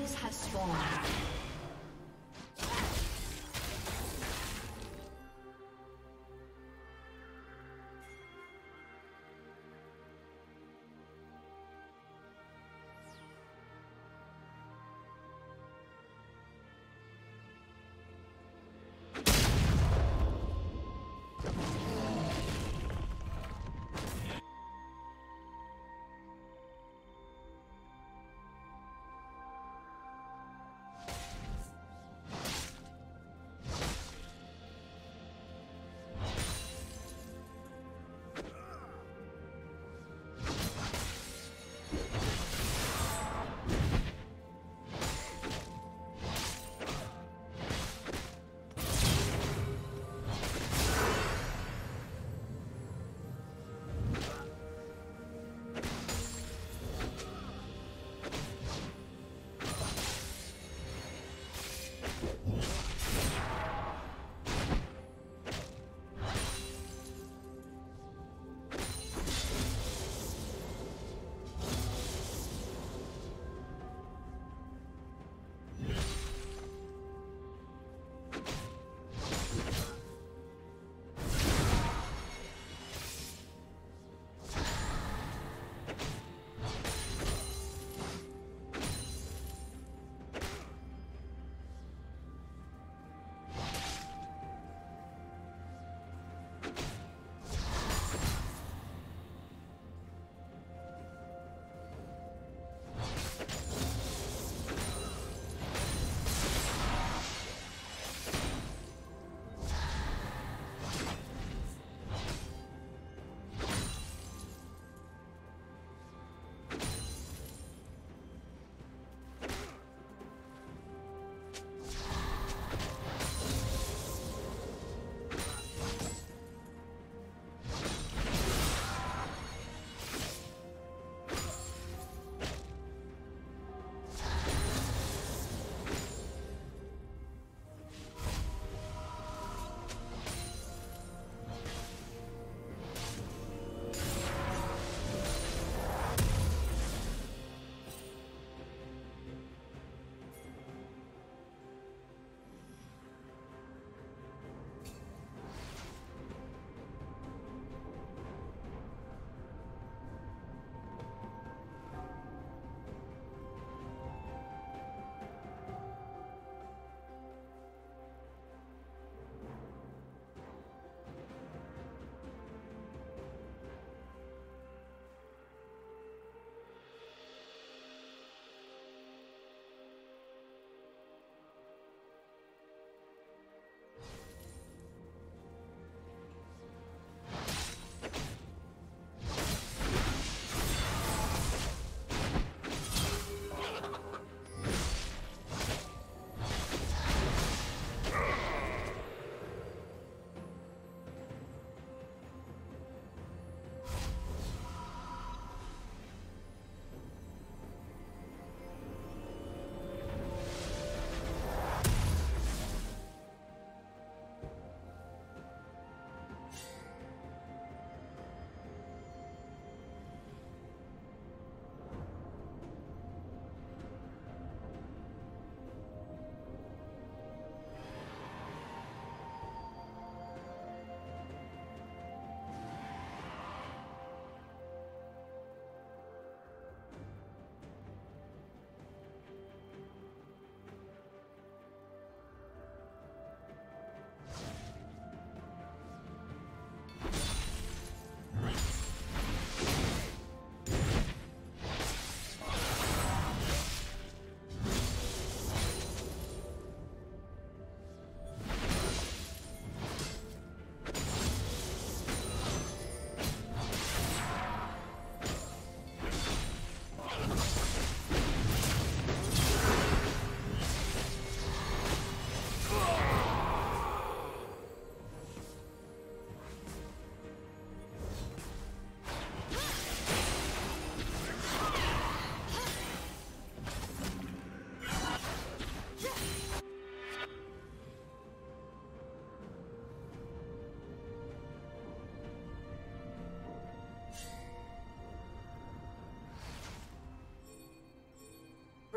Have spawned.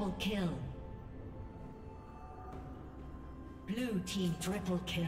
Double kill. Blue team triple kill.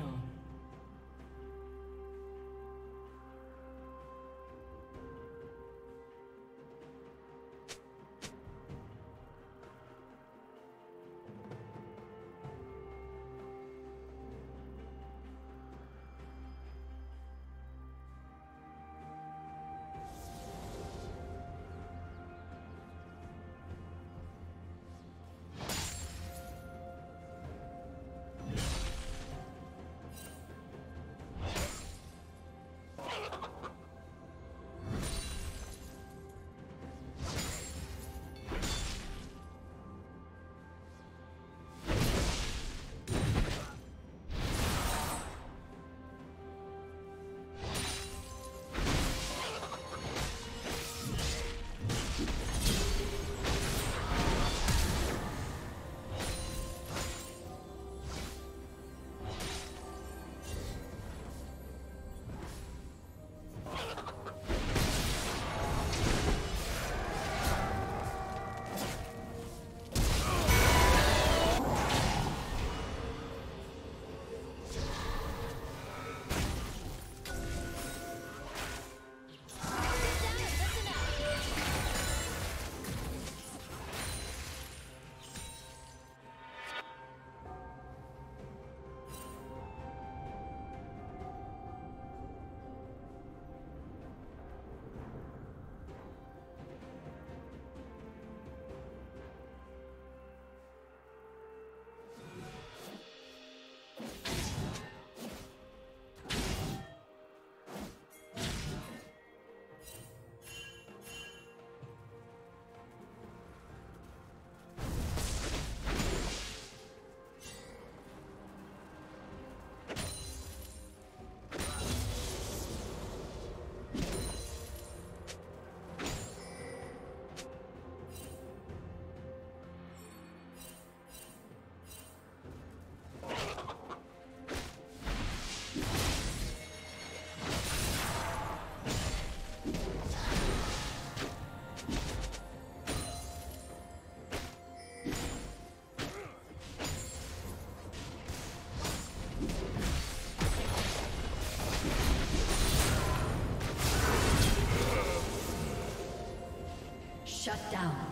Shut down.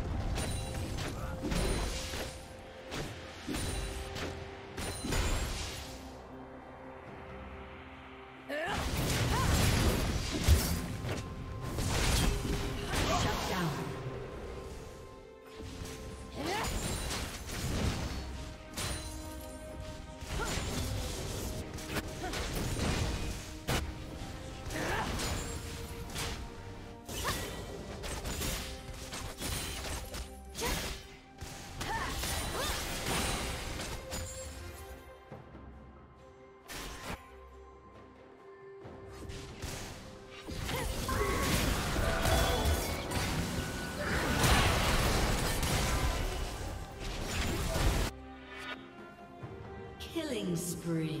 Killing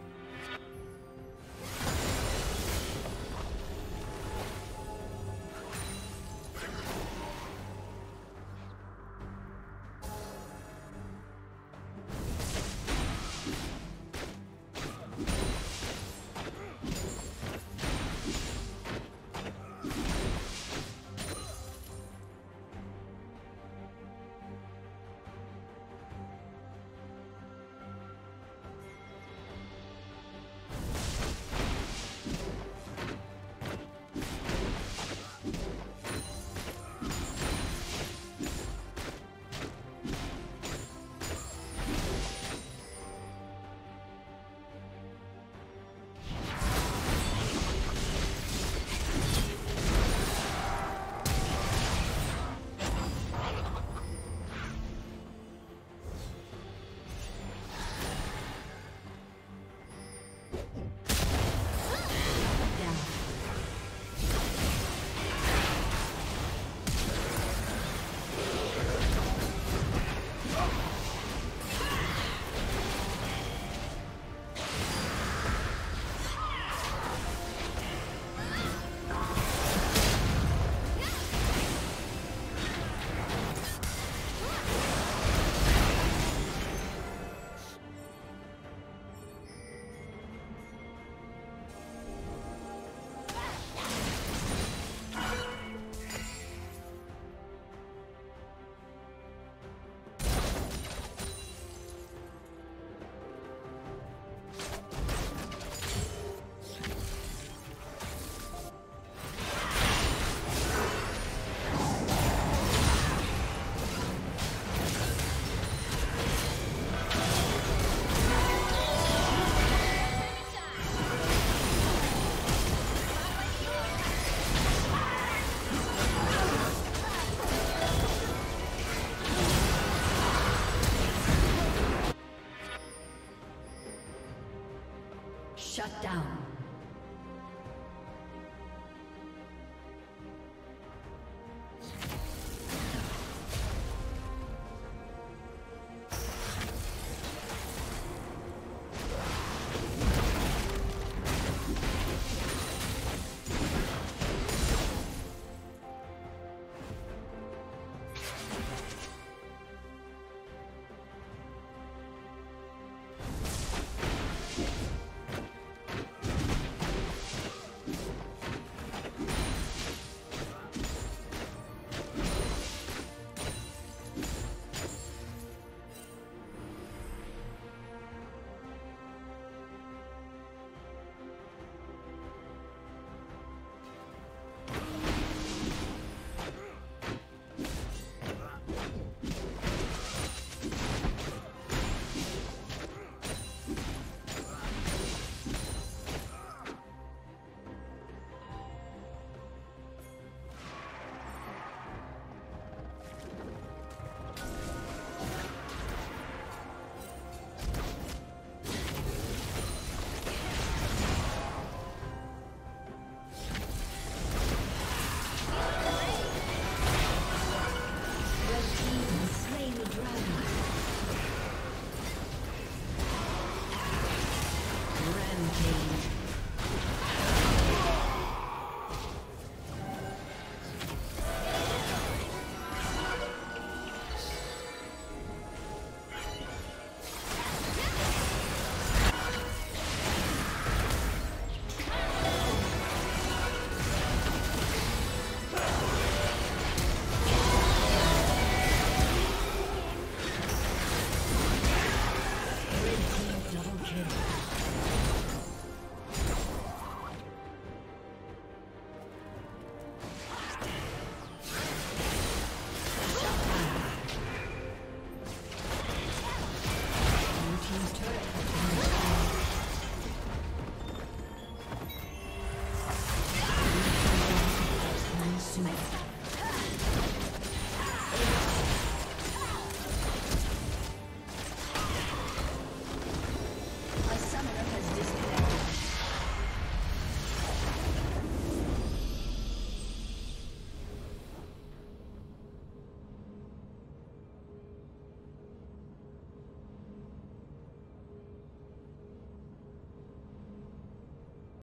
down.